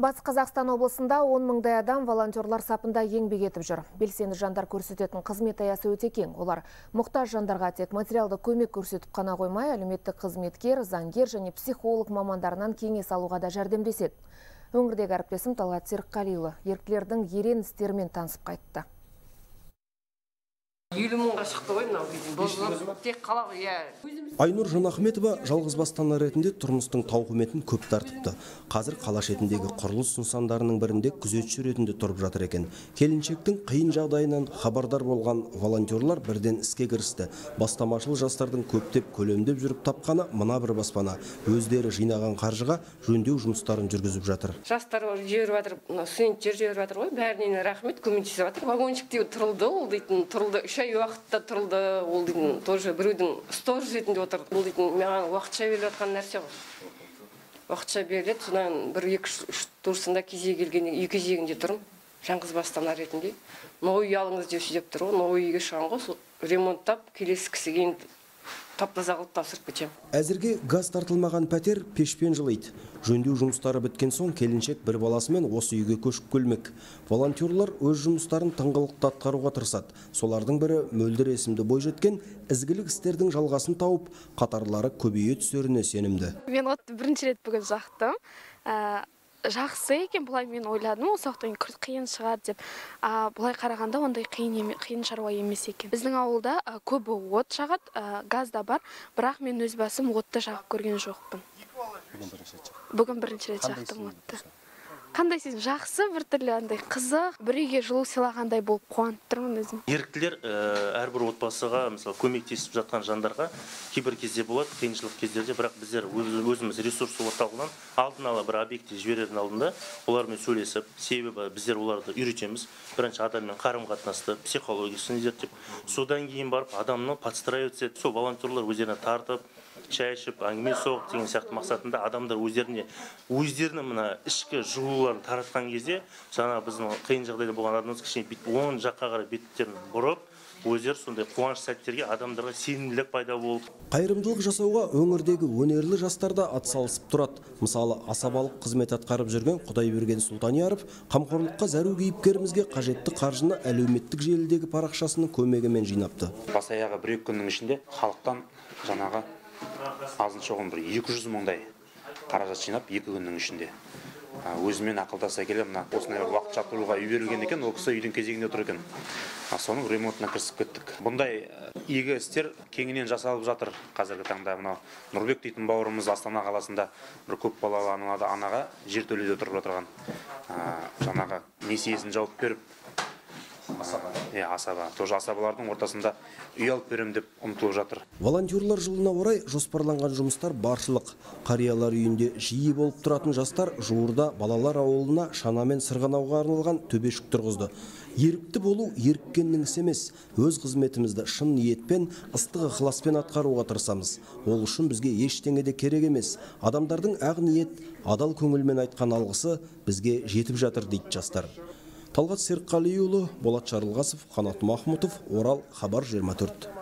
Батыс Қазақстан облысында 10 мыңдай адам волонтерлар сапында еңбек етіп жүр. Белсенді жандар көрсететін қызмет аясы өте кең. Олар мұқтаж жандарға тек материалды көмек көрсетіп қана қоймай, әлеуметтік қызметкер, заңгер және психолог мамандарынан кеңес алуға да жәрдемдеседі. Өңірдегі әріптесім Талғат Серікқалиұлы еріктілердің ерен істерімен танысып қайтты елу мыңға шықты ғой мынау тек қалаға иә. Айнұр жанахметова жалғызбасты ретінде тұрмыстың тауқыметін көп тартыпты. Қазір қала шетіндегі құрылыс нысандарының бірінде күзетші ретінде тұрып жатыр екен. Келіншектің қиын жағдайынан хабардар болған волонтерлар бірден іске кірісті. Бастамашыл жастардың көптеп көлемдеп жүріп тапқаны мына бір баспана. Өздері жинаған қаржыға жөндеу жұмыстарын жүргізіп жатыр. Жастар жіберіп жатыр студенттер жіберіп жатыр ғой. Бәріне рахмет көмектесіп жатыр. Вагончикте тұрылды ол дейтін тұрылды. Үш ай уақытта тұрылды. Ол дейтін тоже біреудің сторож ретінде отыр. Бұл дейтін маған уақытша беріліп жатқан нәрсе ғой. Уақытша беріледі. Содан бір екі үш турсында кезегі келгенде үй кезегінде тұрмын. Жалғыз басты ана ретінде. Новый үй алыңыз деп деп тұр ғой. Новый үйге шығамын ғой сол ремонттап келесі кісіге енді тап таза қылып тапсырып кетемін. Әзірге газ тартылмаған пәтер пешпен жылиды. Жөндеу жұмыстары біткен соң келіншек бір баласымен осы үйге көшіп келмек. Волонтерлар өз жұмыстарын тыңғылықты атқаруға тырысады. Солардың бірі мөлдір есімді бойжеткен ізгілік істердің жалғасын тауып қатарлары көбейе түсеріне сенімді. Мен отты бірінші рет бүгін жақтым. Ә, жақсы екен былай мен ойладым. Осы уақытта қиын шығар деп. А былай қарағанда ондай қиын қиын шаруа емес екен. Біздің ауылда көбі от жағады газ да бар. Бірақ мен өз басым отты жағып көрген жоқпын. Бүгін бірінші рет жақтым отты. Қандай сезім? Жақсы біртүрлі андай қызық. Бір үйге жылу сыйлағандай болып қуанып тұрмын өзім. Еріктілер әрбір отбасыға мысалы көмектесіп жатқан жандарға кейбір кезде болады қиыншылық кездерде. Бірақ біздер өзіміз ресурс орталығынан алдын ала бір объектке жіберердің алдында олармен сөйлесіп себебі біздер оларды үйретеміз. Бірінші адаммен қарым қатынасты психологиясын зерттеп содан кейін барып адамның подстраиваться етіп сол волонтерлар өздеріне тартып шай ішіп әңгіме соғып деген сияқты мақсатында адамдар өздеріне өздерінің мына ішкі жылуларын таратқан кезде жаңа біздің қиын жағдайда болған адамымыз кішкене оң жаққа қарай беттерін бұрып өздері сондай қуаныш сәттерге адамдарға сенімділік пайда болып қайырымдылық жасауға өңірдегі өнерлі жастар да атсалысып тұрады. Мысалы асабалық қызмет атқарып жүрген құдайберген сұлтанияров қамқорлыққа зәру кейіпкерімізге қажетті қаржыны әлеуметтік желідегі парақшасының көмегімен жинапты. Бас аяғы бір екі күннің ішінде халықтан жаңағы азын шоғын бір екі жүз мыңдай қаражат жинап екі күннің ішінде өзімен ақылдаса келе мына осындай уақытша тұруға үй берілген екен ол кісі үйдің кезегінде тұр екен. Соның ремонтына кірісіп кеттік. Бұндай игі істер кеңінен жасалып жатыр қазіргі таңда. Мынау нұрбек дейтін бауырымыз астана қаласында бір көпбалалы анаға жер төлеуде тұрып отырған жаңағы несиесін жауып беріп иә асаба. Тоже асабалардың ортасында үй алып беремін деп ұмтылып жатыр. Волонтерлар жылына орай жоспарланған жұмыстар баршылық қариялар үйінде жиі болып тұратын жастар жуырда балалар ауылына шанамен сырғанауға арналған төбешік тұрғызды. Ерікті болу еріккеннің ісі емес. Өз қызметімізді шын ниетпен ыстық ықыласпен атқаруға тырысамыз. Ол үшін бізге ештеңе де керек емес. Адамдардың ақ ниет адал көңілмен айтқан алғысы бізге жетіп жатыр дейді жастар. Талғат серікқалиұлы болат жарылғасов қанат махмұтов орал хабар 24